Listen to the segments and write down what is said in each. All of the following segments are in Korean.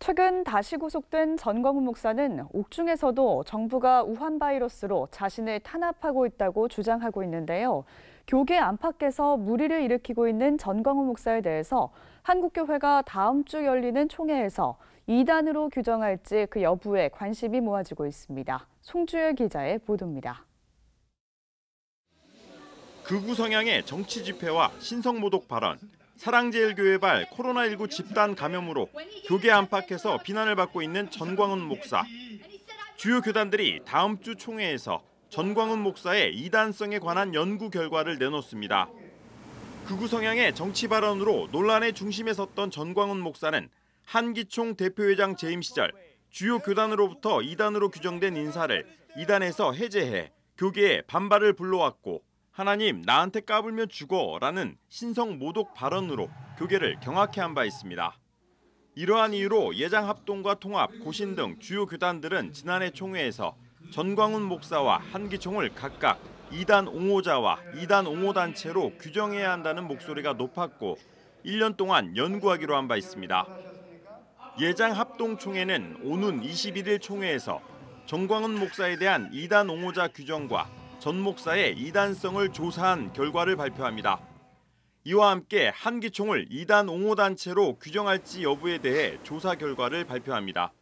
최근 다시 구속된 전광훈 목사는 옥중에서도 정부가 우한 바이러스로 자신을 탄압하고 있다고 주장하고 있는데요. 교계 안팎에서 무리를 일으키고 있는 전광훈 목사에 대해서 한국교회가 다음 주 열리는 총회에서 이단으로 규정할지 그 여부에 관심이 모아지고 있습니다. 송주열 기자의 보도입니다. 극우 성향의 정치 집회와 신성 모독 발언, 사랑제일교회발 코로나19 집단 감염으로 교계 안팎에서 비난을 받고 있는 전광훈 목사. 주요 교단들이 다음 주 총회에서 전광훈 목사의 이단성에 관한 연구 결과를 내놓습니다. 극우 성향의 정치 발언으로 논란의 중심에 섰던 전광훈 목사는 한기총 대표회장 재임 시절 주요 교단으로부터 이단으로 규정된 인사를 이단에서 해제해 교계에 반발을 불러왔고 하나님 나한테 까불면 죽어라는 신성 모독 발언으로 교계를 경악해 한 바 있습니다. 이러한 이유로 예장 합동과 통합, 고신 등 주요 교단들은 지난해 총회에서 전광훈 목사와 한기총을 각각 이단 옹호자와 이단 옹호단체로 규정해야 한다는 목소리가 높았고 1년 동안 연구하기로 한 바 있습니다. 예장 합동 총회는 오는 21일 총회에서 전광훈 목사에 대한 이단 옹호자 규정과 전 목사의 이단성을 조사한 결과를 발표합니다. 이와 함께 한기총을 이단 옹호단체로 규정할지 여부에 대해 조사 결과를 발표합니다.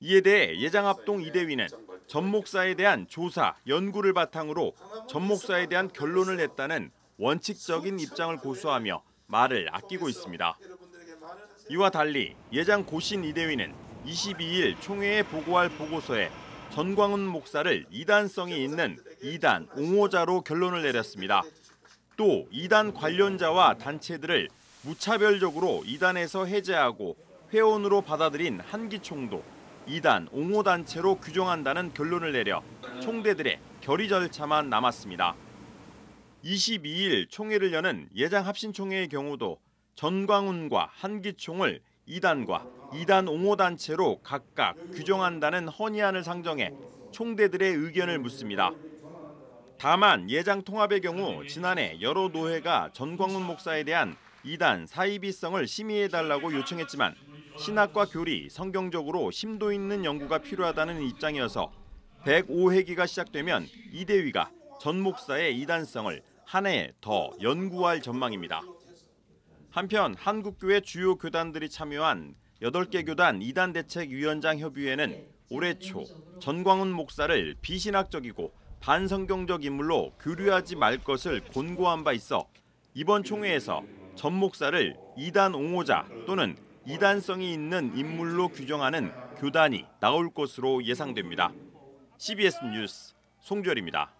이에 대해 예장합동 이대위는 전 목사에 대한 조사, 연구를 바탕으로 전 목사에 대한 결론을 냈다는 원칙적인 입장을 고수하며 말을 아끼고 있습니다. 이와 달리 예장 고신 이대위는 22일 총회에 보고할 보고서에 전광훈 목사를 이단성이 있는 이단 옹호자로 결론을 내렸습니다. 또 이단 관련자와 단체들을 무차별적으로 이단에서 해제하고 회원으로 받아들인 한기총도 이단 옹호 단체로 규정한다는 결론을 내려 총대들의 결의 절차만 남았습니다. 22일 총회를 여는 예장 합신총회의 경우도 전광훈과 한기총을 이단과 이단 옹호단체로 각각 규정한다는 헌의안을 상정해 총대들의 의견을 묻습니다. 다만 예장 통합의 경우 지난해 여러 노회가 전광훈 목사에 대한 이단 사이비성을 심의해달라고 요청했지만 신학과 교리, 성경적으로 심도 있는 연구가 필요하다는 입장이어서 105회기가 시작되면 이대위가 전 목사의 이단성을 한 해 더 연구할 전망입니다. 한편 한국교회 주요 교단들이 참여한 8개 교단 이단 대책 위원장 협의회는 올해 초 전광훈 목사를 비신학적이고 반성경적 인물로 교류하지 말 것을 권고한 바 있어 이번 총회에서 전 목사를 이단 옹호자 또는 이단성이 있는 인물로 규정하는 교단이 나올 것으로 예상됩니다. CBS 뉴스 송주열입니다.